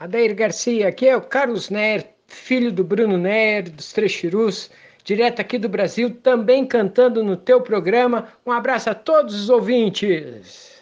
Adair Garcia, aqui é o Carlos Ner, filho do Bruno Ner, dos Três Chirus, direto aqui do Brasil, também cantando no teu programa. Um abraço a todos os ouvintes.